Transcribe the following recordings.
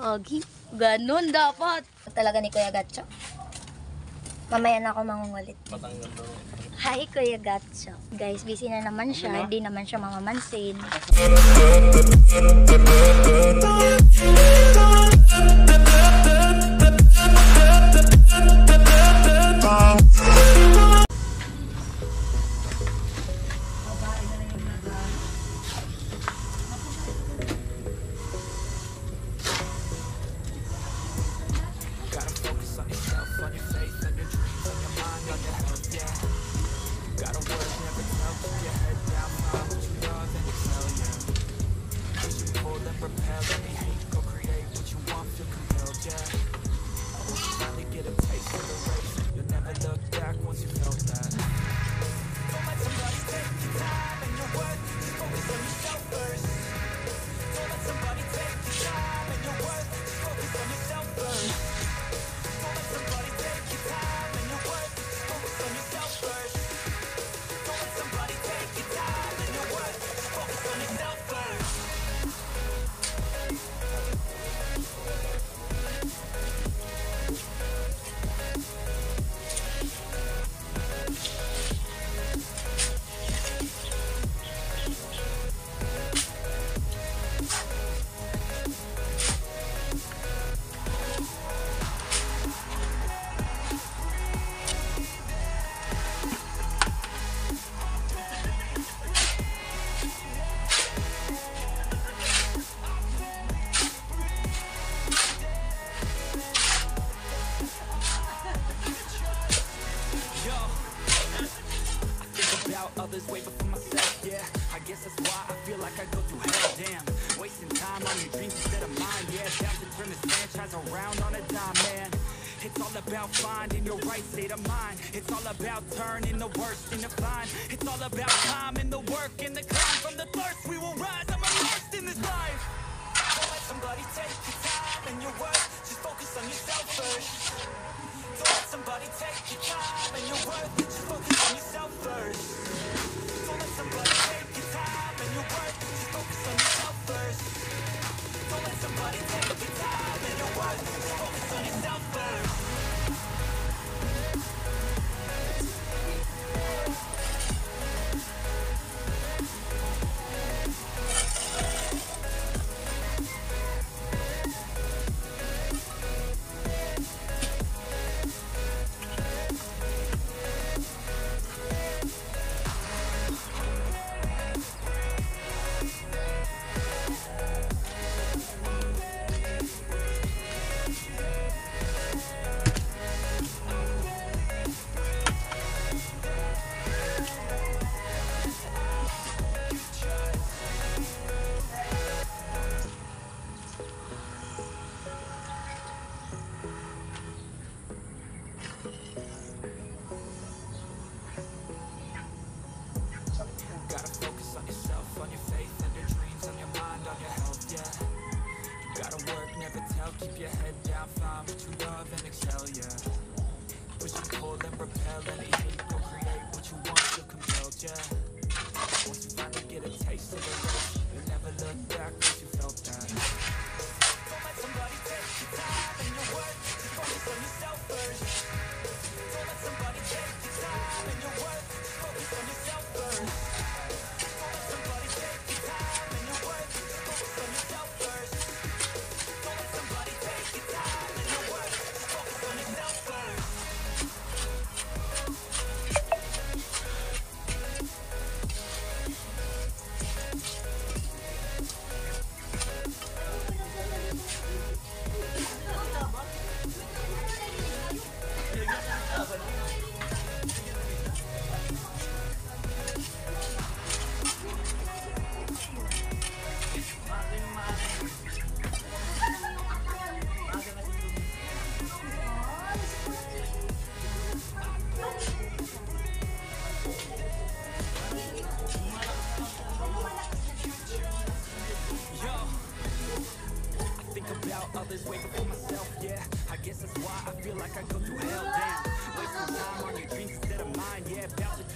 Ogi. Ganun dapat. Talaga ni Kuya Gatcho. Mamaya na ako mangungulit. Patanggal daw. Hi, Kuya Gatcho. Guys, busy na naman siya. Ano Hindi naman siya mamamansin.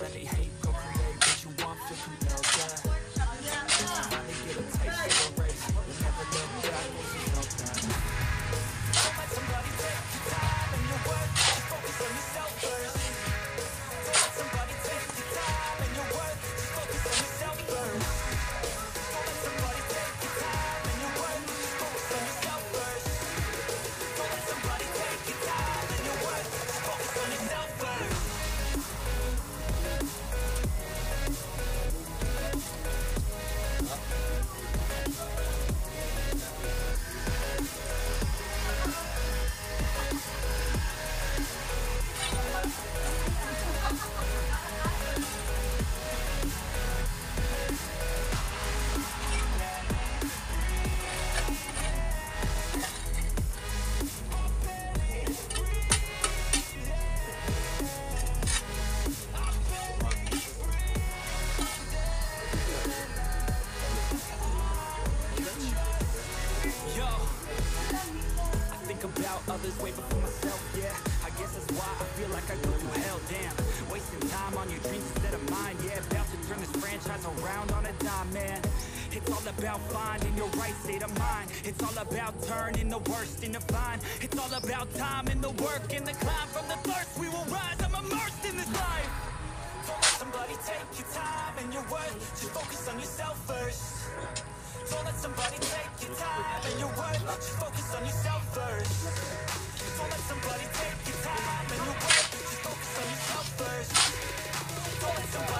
really hate Focus on yourself first Don't let somebody take your time And you work. Just focus on yourself first. Don't let somebody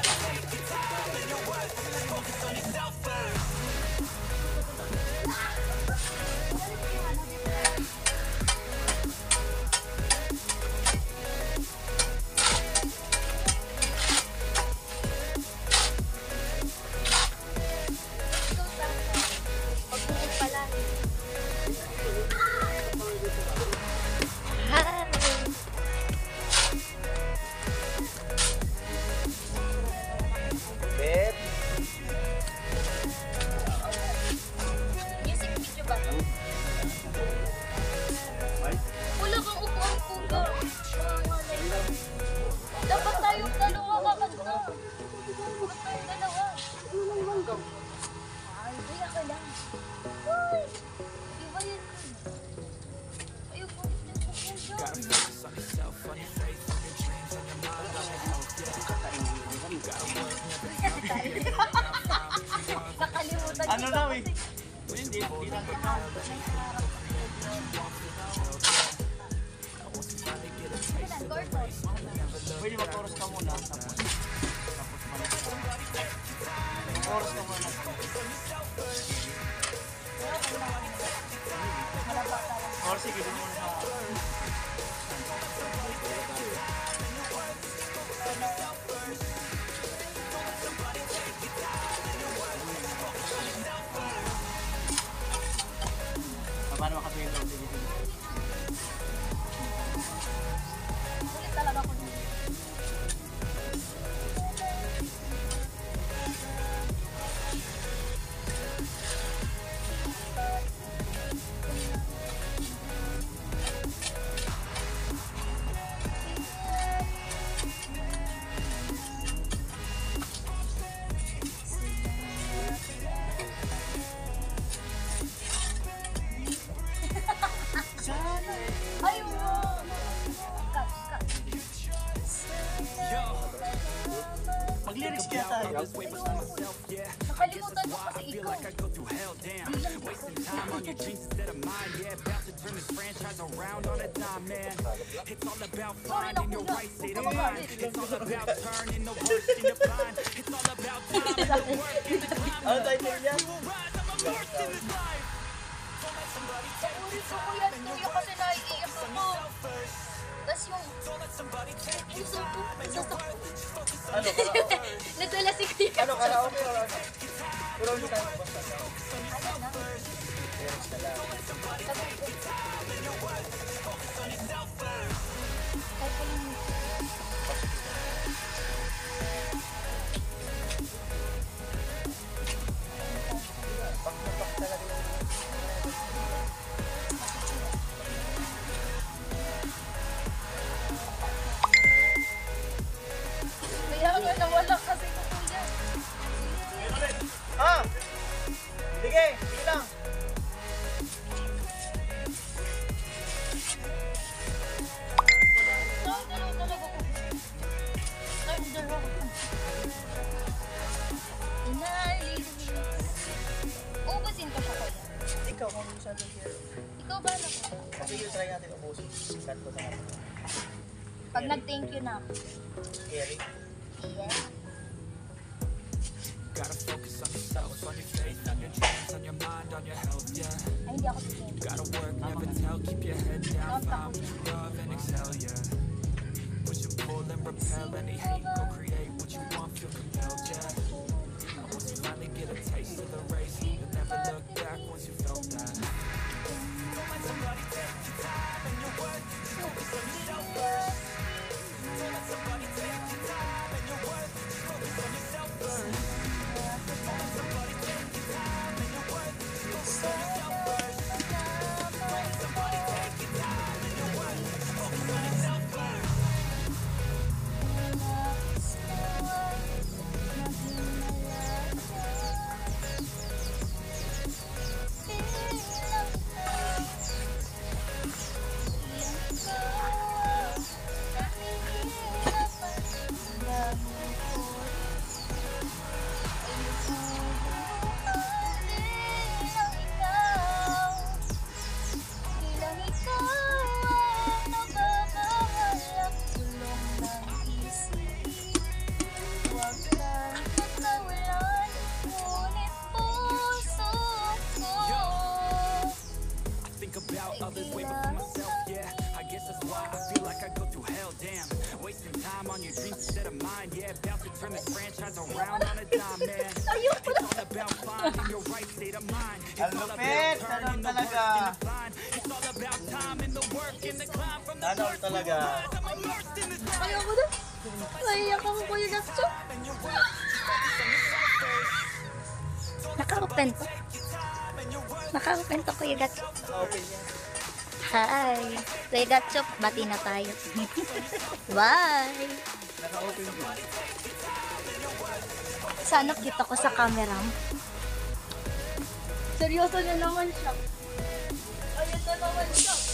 tayo. Bye! Naka-open. Sana kita ko sa camera. Seryoso na naman siya. Ayun na naman siya.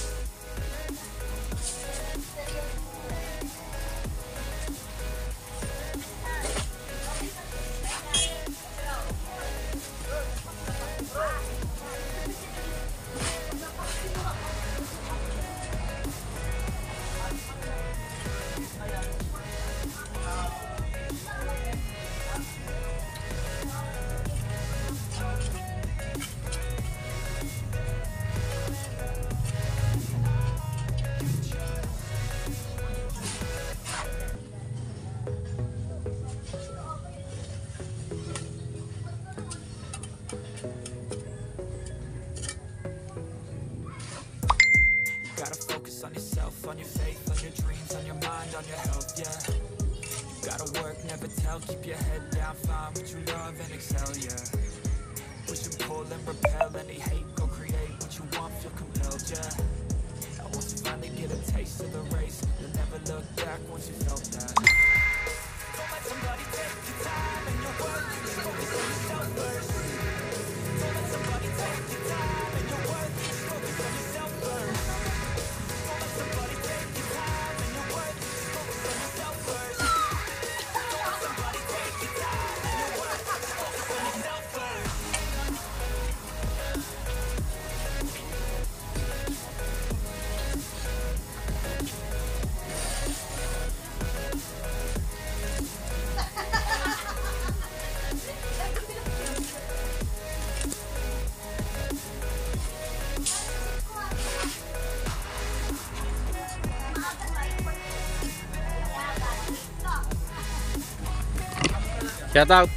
Shout out.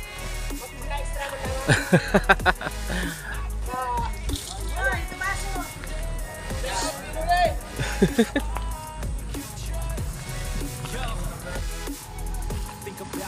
Mag-extra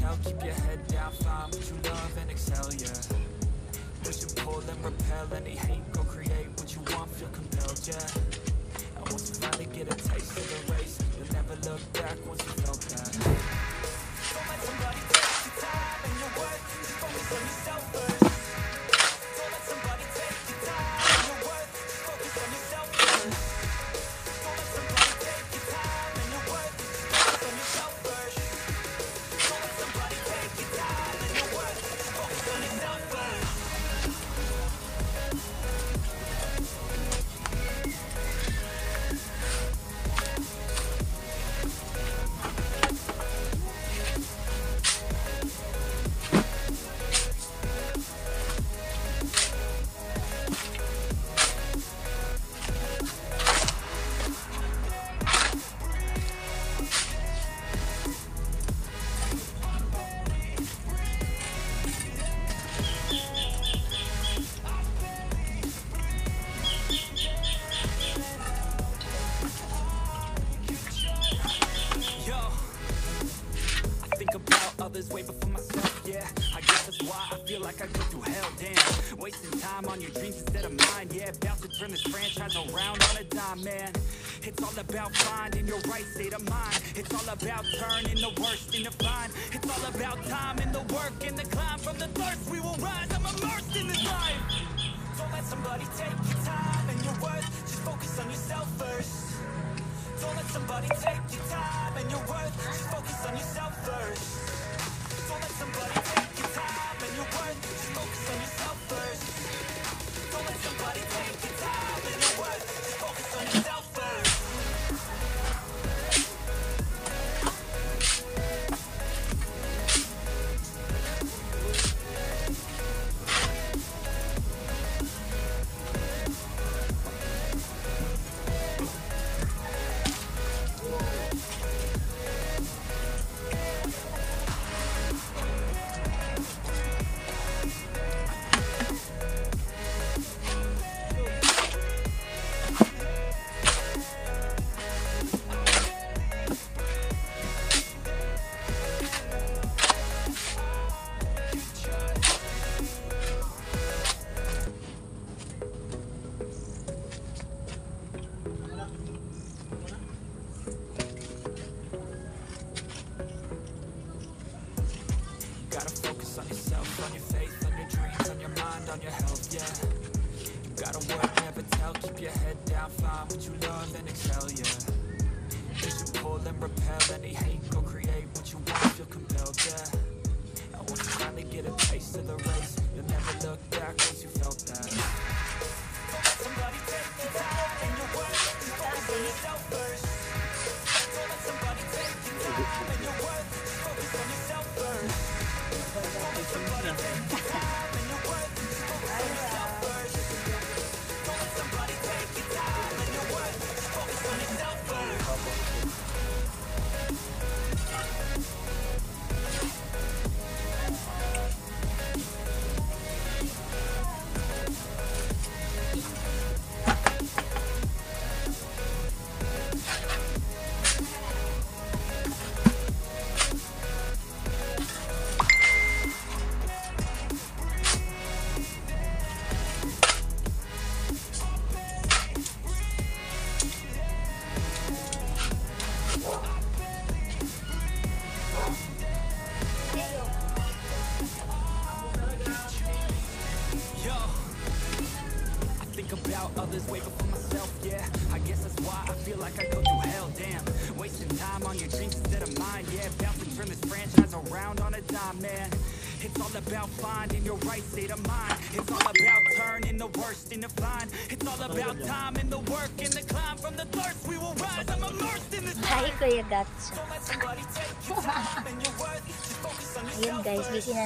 tell, keep your head down, find what you love and excel, yeah. Push and pull and repel any hate, go create what you want, feel compelled, yeah. And once you finally get a taste of the race, you'll never look back once you felt that. Don't let somebody take your time and your worth, focus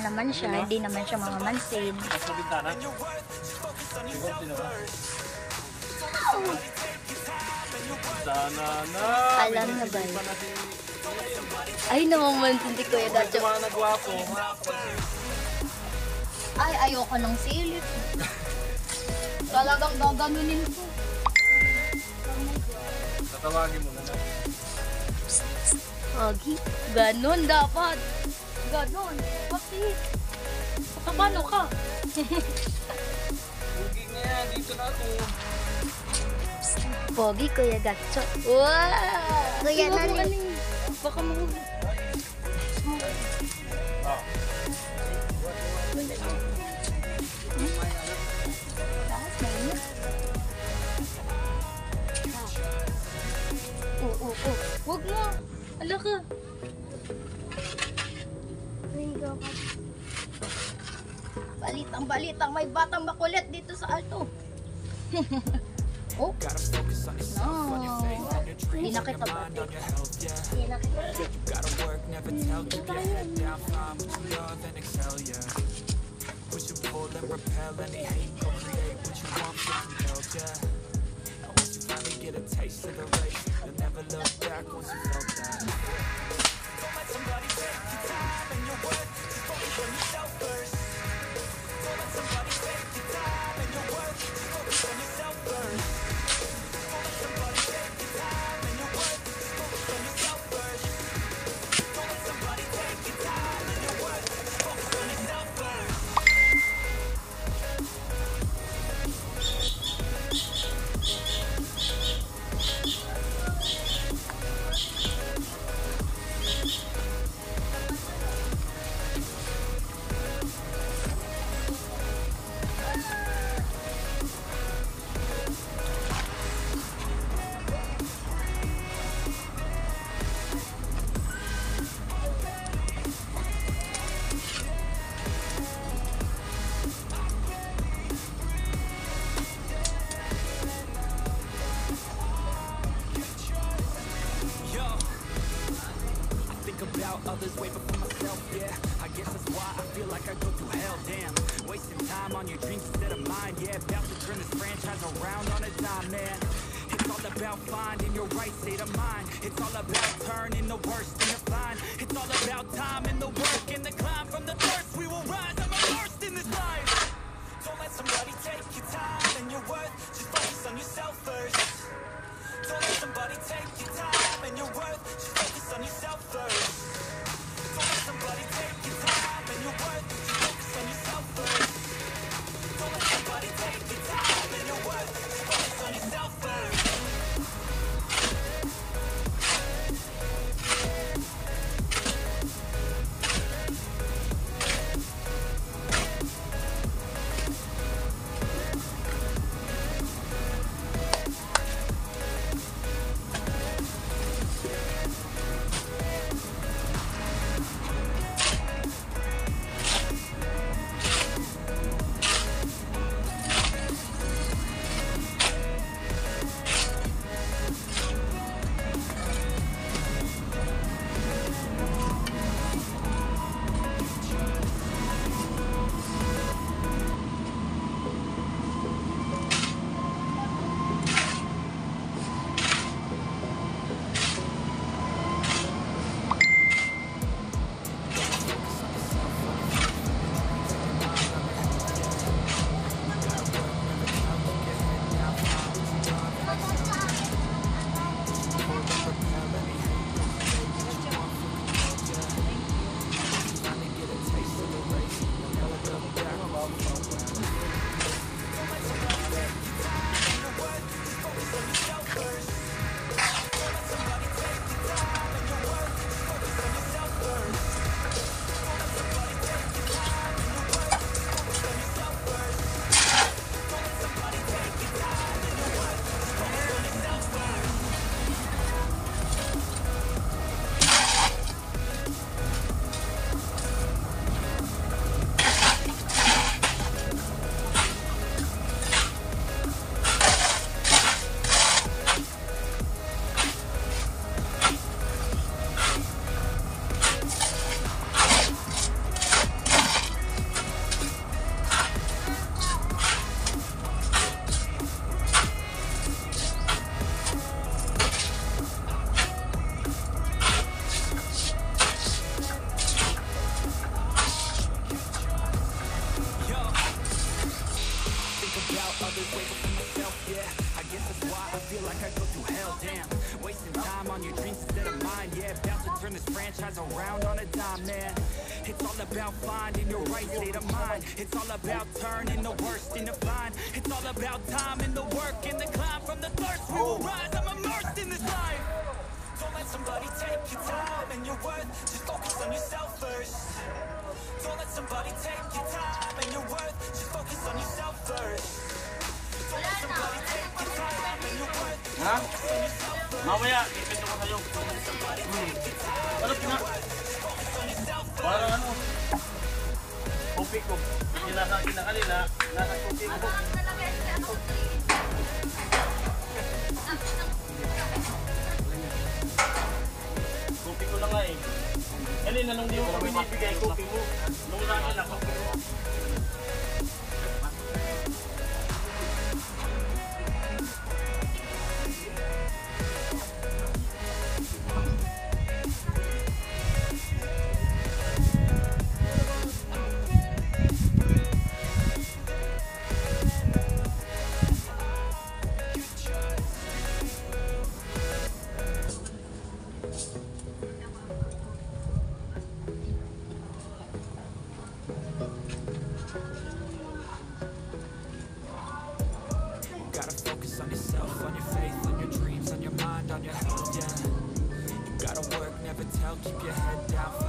naman siya, hindi naman siya mga mansid. Alam na ba yun? Ay, namamansin si Kuya Dacho. Ay, ayoko ng silip. Talagang gaganunin ko. Tatawagin mo na lang. Psst, psst. Agi, ganun dapat ganon. Bakit? Paano ka? Pogi na yan. Dito na ako. Pogi, Kuya Gatso. Wow! Kuya Nani. Baka mahuli. Oo, oo, oo. Huwag mo! Ala ka! Balitang balitang may batang makulit dito sa alto. oh. No. Hindi na kita ba? Hindi na somebody about finding your right state of mind. It's all about turning the worst into fine. It's all about time and the work and the climb from the thirst. We will rise. I'm immersed in this life. Don't let somebody take your time and your worth. Just focus on yourself first. Don't let somebody take your time and your worth. Just focus on yourself first. Wala na. Wala na Ha? Mamaya, ipinto ko sa'yo. Hmm. Ano Ko. Kinakain na kanina. Nasa kopi ko. Kopi ko na nga eh. Kanina nung di mo ko binibigay kopi mo. Nung ako. Gotta keep your head down,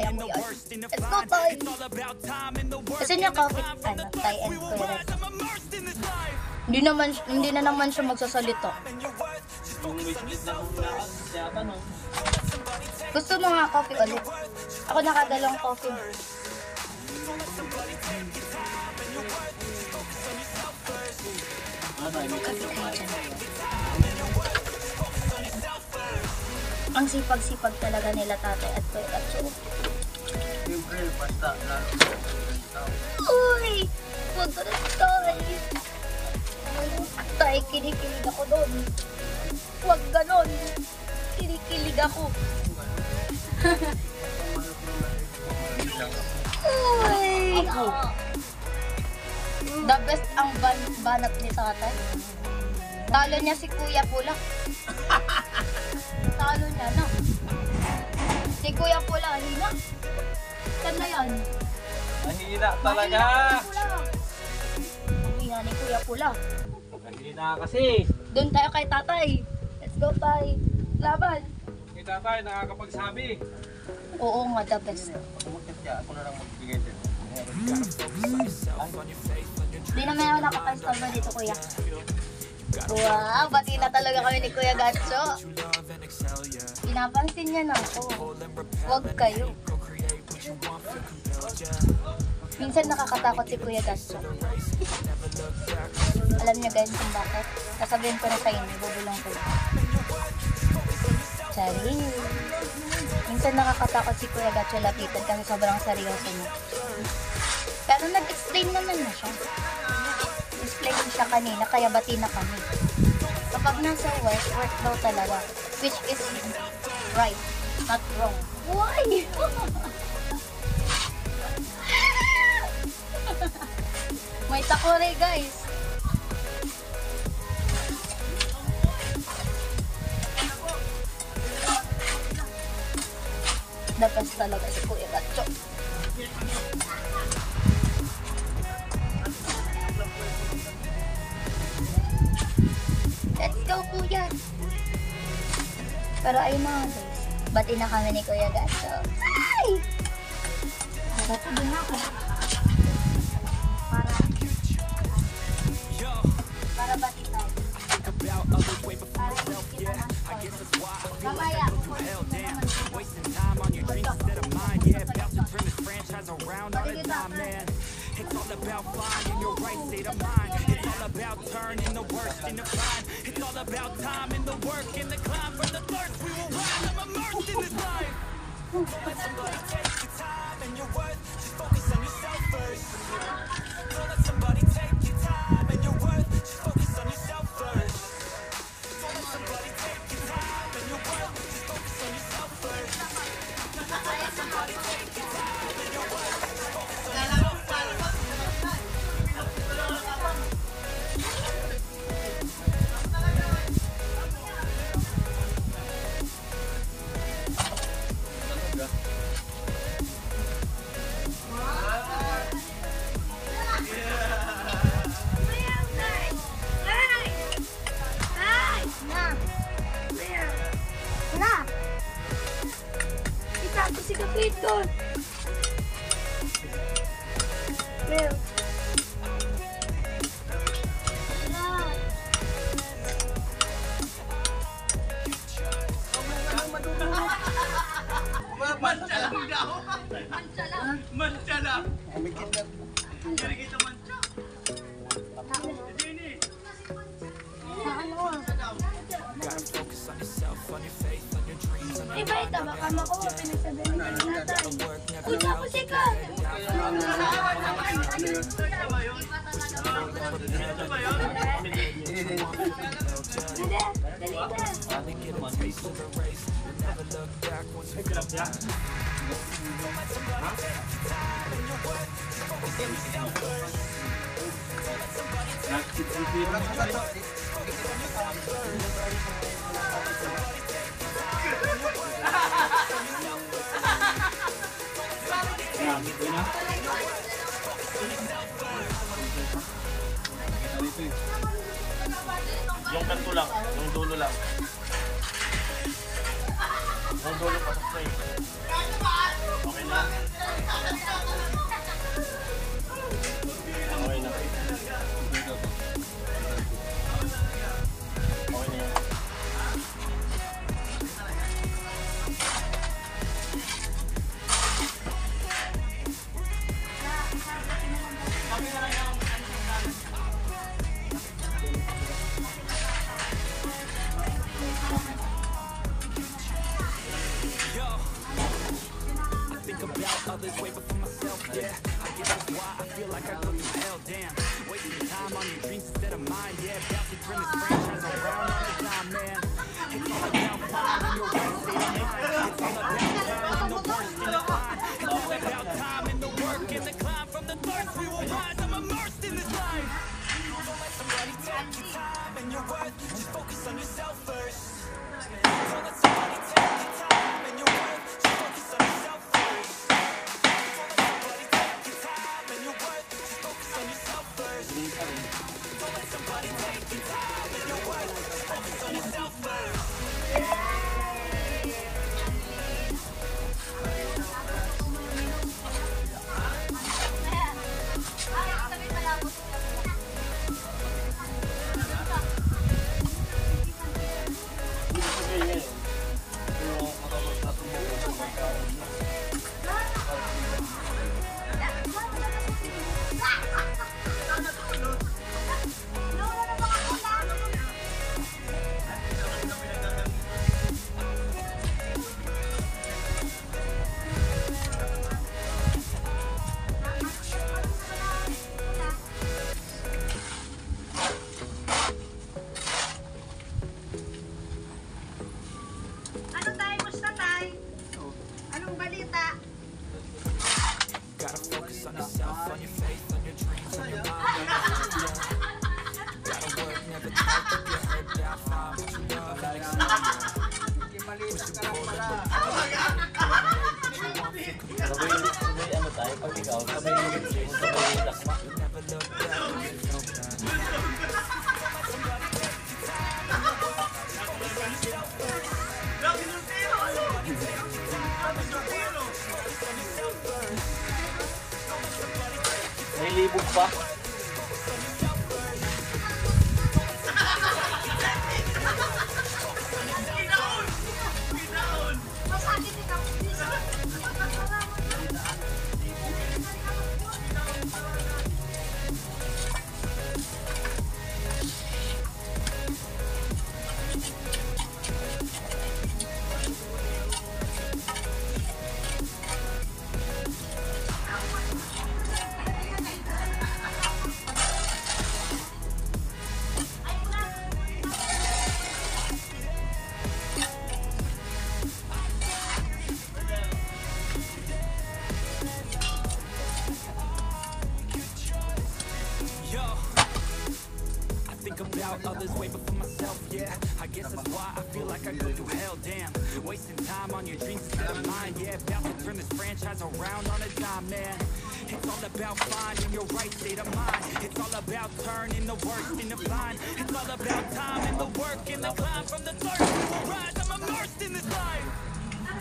Turning mo into Let's go. Toy. Kasi niya coffee, ano, thirst. and life. Hindi naman, hindi na naman siya magsasalita. Gusto mo nga coffee ulit? Ako nakadalawang coffee. Ang sipag-sipag talaga nila tatay at kuya Gatso. Siyempre, basta lalo. Uy! Huwag ka na tay. Tay, kinikilig ako doon. Huwag ganon. Kinikilig ako. Uy! The best ang ban banat ni tatay. Talo niya si Kuya Pula. Talo niya na. Si Kuya Pula, hina. Saan na yan? Mahina talaga. Ang hina ni Kuya Pula. Mahina kasi. Doon tayo kay tatay. Let's go, tay. Laban. Kita tayo nakakapagsabi. Oo nga, the best. Ako na lang magbigay din. Hindi naman ako nakapag-stop dito, kuya. Wow, bati na talaga kami ni Kuya Gatso. Pinapansin niya na ako. Huwag kayo. Minsan nakakatakot si Kuya Gatso. Alam niyo guys kung bakit? Sasabihin ko na sa inyo, bubulong ko. Sorry. Minsan nakakatakot si Kuya Gatso lapitan kasi sobrang seryoso niya. Pero nag-explain naman na siya. Explain siya kanina, kaya bati na kami. Kapag nasa work, work daw talaga. Which is right, not wrong. Why? Ako rin guys. Dapas talaga si Kuya Gatcho. Let's go, Kuya! Pero ayun nga guys. Bati na kami ni Kuya Gatcho. Ay! Bati din ako. Around all the time, man. It's all about finding your right state of mind. It's all about turning the worst into fine. It's all about time and the work and the climb from the thirst. We will rise. I'm immersed in this life. Let somebody take Yung kanto lang, yung dulo lang. Yung dulo pasok sa'yo. Okay na. Others way before myself, yeah. I guess that's why I feel like I go through hell, damn. Wasting time on your dreams instead of mine, yeah. About to turn this franchise around all the time, man. It's all about finding your right state of. It's all about turning the worst into fine. It's all about time and the work and the climb from the thirst. We will rise. I'm immersed in this life. Don't let somebody take your time and your worth. Just focus on yourself first. About others way before myself, yeah. I guess that's why I feel like I go through hell, damn. Wasting time on your dreams instead of mine, yeah. About to turn this franchise around on a dime, man. It's all about finding your right state of mind. It's all about turning the worst into fine. It's all about time and the work and the climb from the thirst to rise. I'm immersed in this life.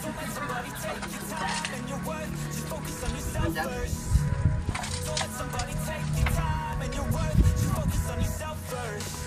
Don't let somebody take your time and your worth. Just focus on yourself first. Don't let somebody take your time and your worth. Just focus on yourself first.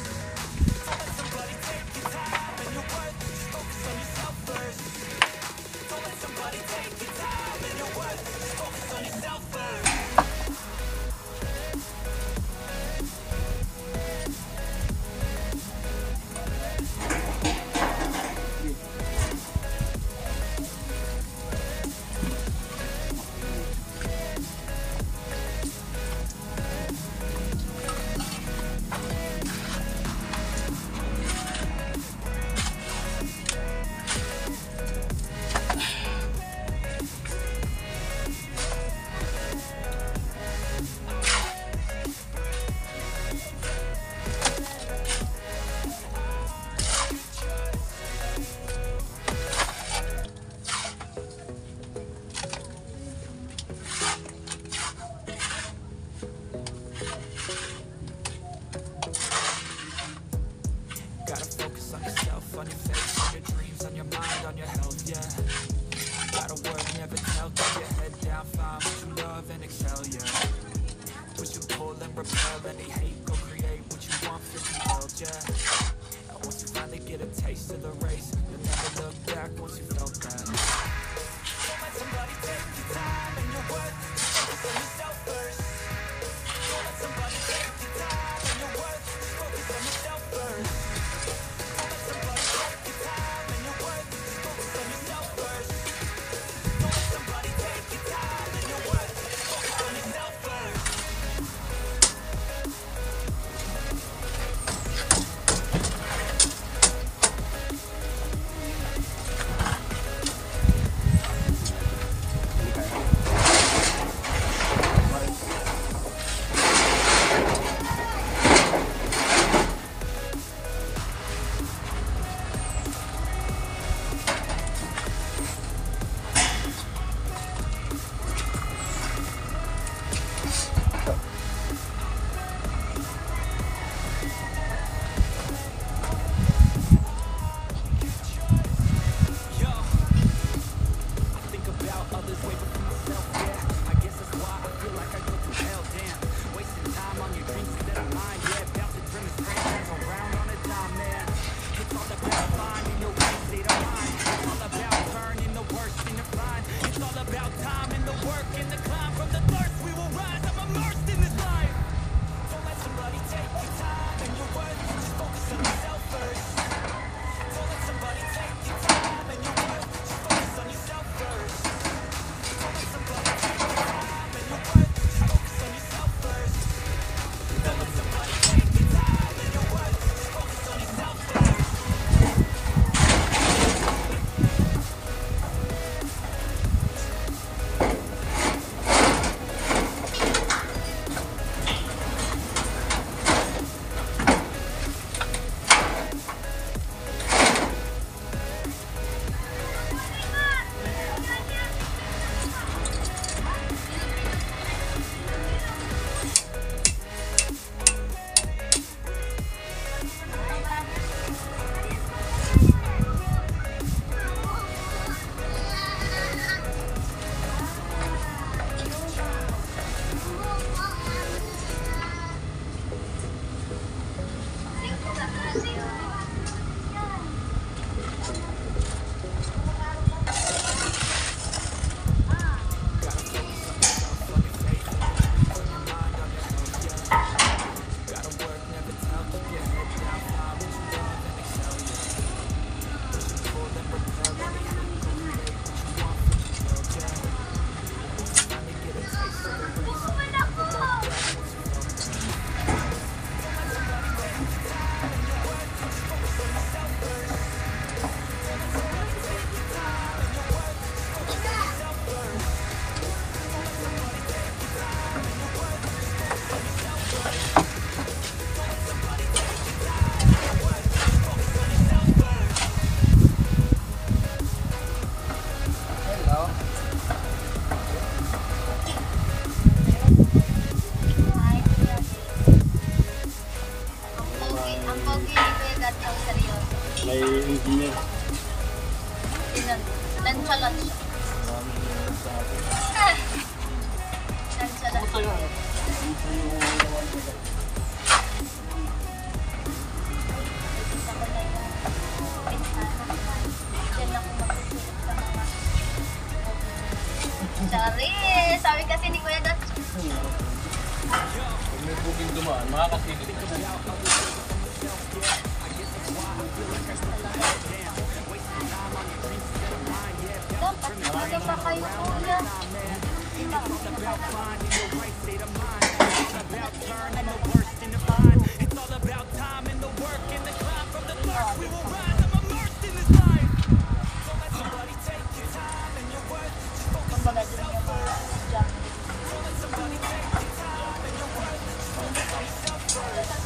Train.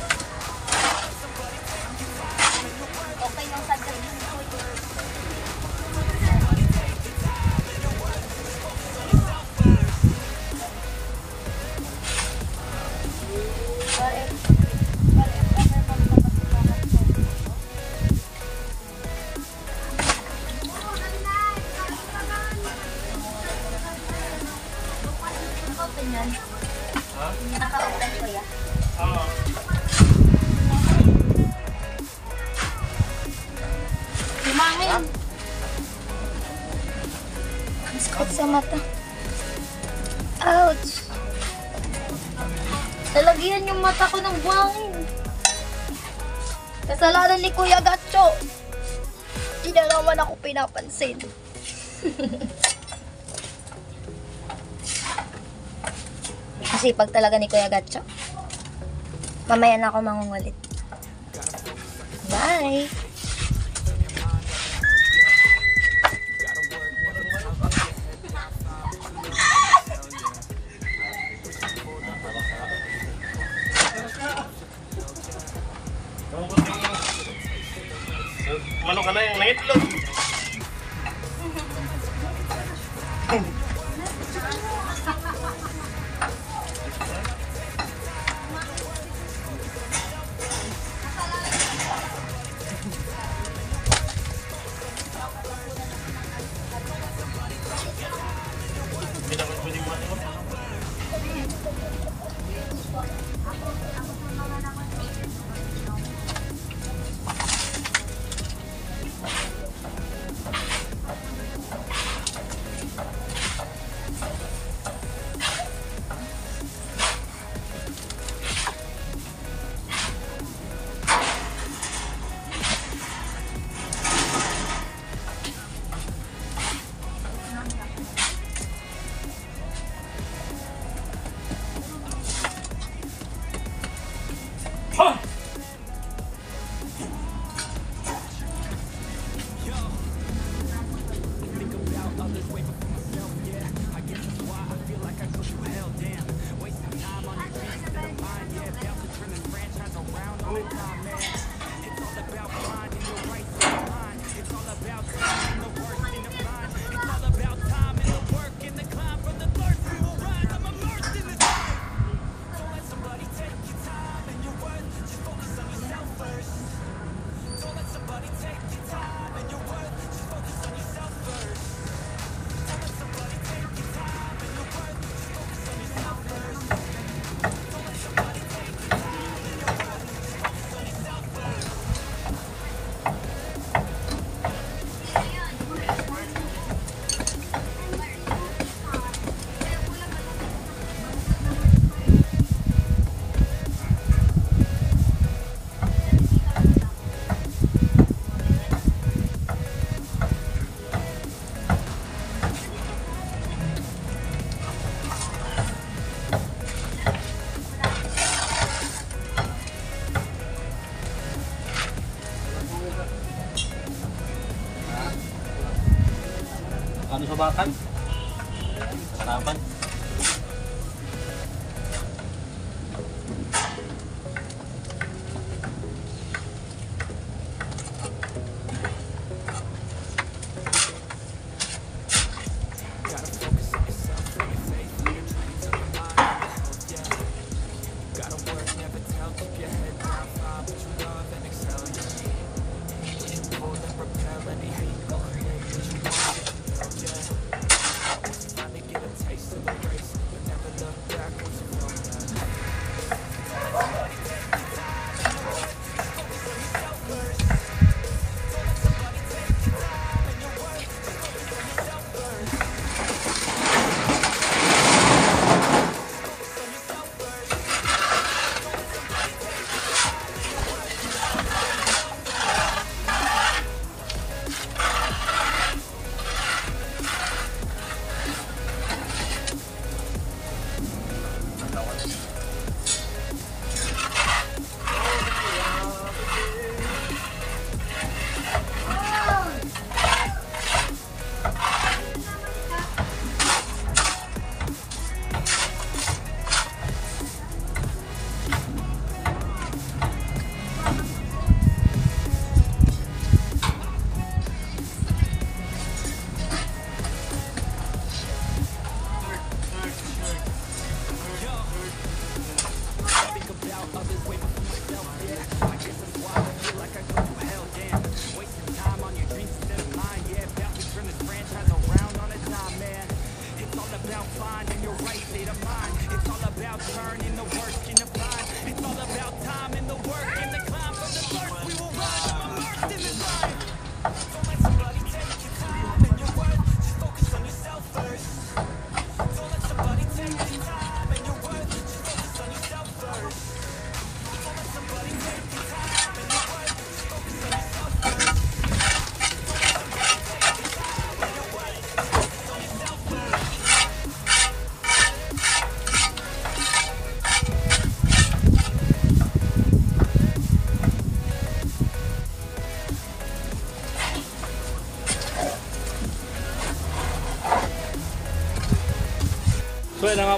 pansin. Kasi pag talaga ni Kuya Gatcho. Mamaya na ako mangungulit. Bye! 八三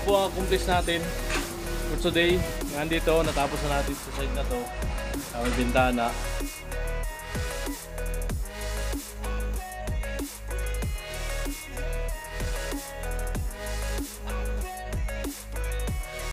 po ang accomplish natin for today. Nandito, natapos na natin sa side na to. Ang bintana.